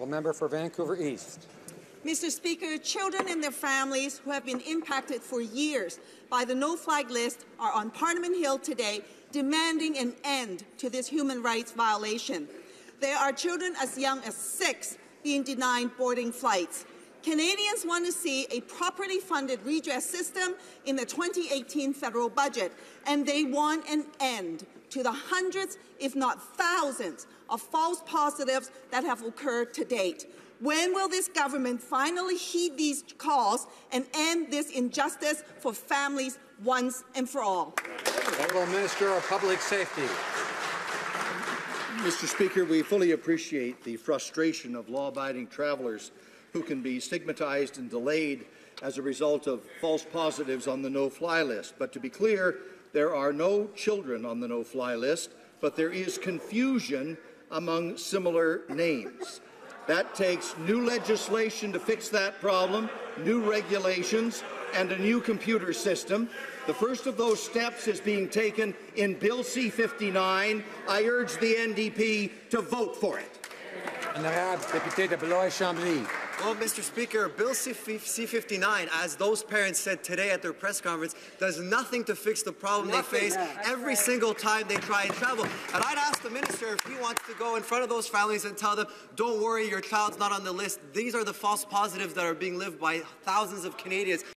Honourable member for Vancouver East. Mr. Speaker, children and their families who have been impacted for years by the no-fly list are on Parliament Hill today demanding an end to this human rights violation. There are children as young as six being denied boarding flights. Canadians want to see a properly funded redress system in the 2018 federal budget, and they want an end to the hundreds, if not thousands, of false positives that have occurred to date. When will this government finally heed these calls and end this injustice for families once and for all? Honourable Minister of Public Safety. Mr. Speaker, we fully appreciate the frustration of law-abiding travellers who can be stigmatized and delayed as a result of false positives on the no-fly list. But to be clear, there are no children on the no-fly list, but there is confusion among similar names. That takes new legislation to fix that problem, new regulations, and a new computer system. The first of those steps is being taken in Bill C-59. I urge the NDP to vote for it. Honorable député de Beloeil-Chambly. Well, Mr. Speaker, Bill C-59, as those parents said today at their press conference, does nothing to fix the problem nothing, they face yeah, every right. single time they try and travel. And I'd ask the minister if he wants to go in front of those families and tell them, don't worry, your child's not on the list. These are the false positives that are being lived by thousands of Canadians.